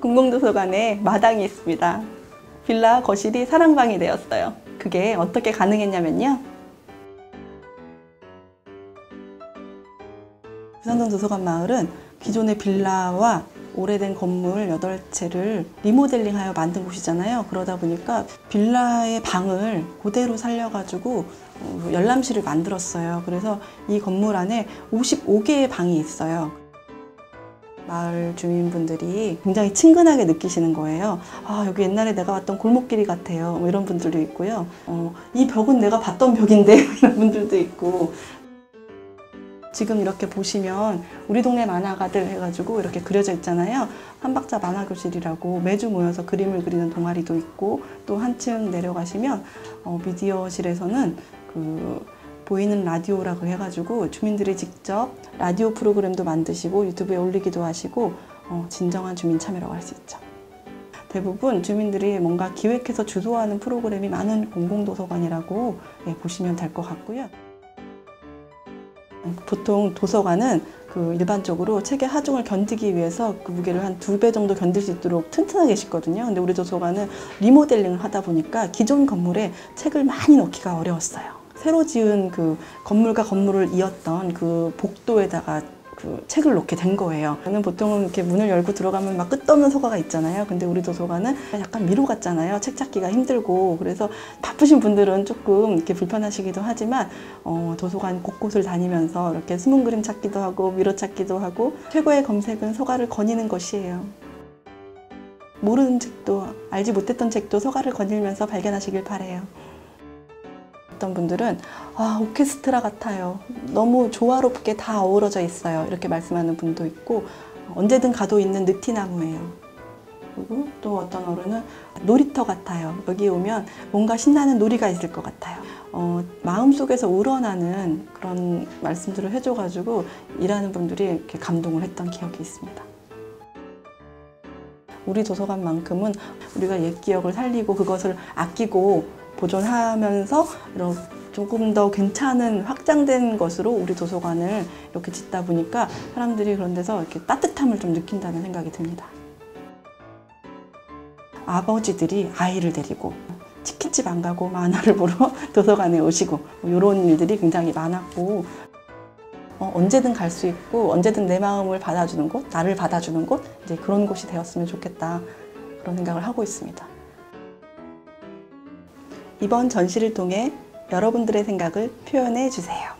공공도서관에 마당이 있습니다. 빌라 거실이 사랑방이 되었어요. 그게 어떻게 가능했냐면요. 부산동 도서관 마을은 기존의 빌라와 오래된 건물 8채를 리모델링하여 만든 곳이잖아요. 그러다 보니까 빌라의 방을 그대로 살려가지고 어, 열람실을 만들었어요. 그래서 이 건물 안에 55개의 방이 있어요. 마을 주민분들이 굉장히 친근하게 느끼시는 거예요. 아, 여기 옛날에 내가 왔던 골목길이 같아요. 뭐 이런 분들도 있고요. 어, 이 벽은 내가 봤던 벽인데 이런 분들도 있고. 지금 이렇게 보시면 우리 동네 만화가들 해가지고 이렇게 그려져 있잖아요. 한박자 만화교실이라고 매주 모여서 그림을 그리는 동아리도 있고 또 한층 내려가시면 어, 미디어실에서는 그 보이는 라디오라고 해가지고 주민들이 직접 라디오 프로그램도 만드시고 유튜브에 올리기도 하시고 어, 진정한 주민 참여라고 할 수 있죠. 대부분 주민들이 뭔가 기획해서 주도하는 프로그램이 많은 공공도서관이라고 예, 보시면 될 것 같고요. 보통 도서관은 그 일반적으로 책의 하중을 견디기 위해서 그 무게를 한 두 배 정도 견딜 수 있도록 튼튼하게 싣거든요. 근데 우리 도서관은 리모델링을 하다 보니까 기존 건물에 책을 많이 넣기가 어려웠어요. 새로 지은 그 건물과 건물을 이었던 그 복도에다가 그 책을 놓게 된 거예요. 저는 보통은 이렇게 문을 열고 들어가면 막 끝없는 서가가 있잖아요. 근데 우리 도서관은 약간 미로 같잖아요. 책 찾기가 힘들고 그래서 바쁘신 분들은 조금 이렇게 불편하시기도 하지만 어, 도서관 곳곳을 다니면서 이렇게 숨은 그림 찾기도 하고 미로 찾기도 하고 최고의 검색은 서가를 거니는 것이에요. 모르는 책도 알지 못했던 책도 서가를 거닐면서 발견하시길 바래요. 어떤 분들은 아 오케스트라 같아요. 너무 조화롭게 다 어우러져 있어요. 이렇게 말씀하는 분도 있고 언제든 가도 있는 느티나무예요. 그리고 또 어떤 어른은 놀이터 같아요. 여기 오면 뭔가 신나는 놀이가 있을 것 같아요. 어, 마음속에서 우러나는 그런 말씀들을 해줘가지고 일하는 분들이 이렇게 감동을 했던 기억이 있습니다. 우리 도서관만큼은 우리가 옛 기억을 살리고 그것을 아끼고 보존하면서 이런 조금 더 괜찮은 확장된 것으로 우리 도서관을 이렇게 짓다 보니까 사람들이 그런 데서 이렇게 따뜻함을 좀 느낀다는 생각이 듭니다. 아버지들이 아이를 데리고 치킨집 안 가고 만화를 보러 도서관에 오시고 이런 일들이 굉장히 많았고 어, 언제든 갈 수 있고 언제든 내 마음을 받아주는 곳, 나를 받아주는 곳 이제 그런 곳이 되었으면 좋겠다 그런 생각을 하고 있습니다. 이번 전시를 통해 여러분들의 생각을 표현해 주세요.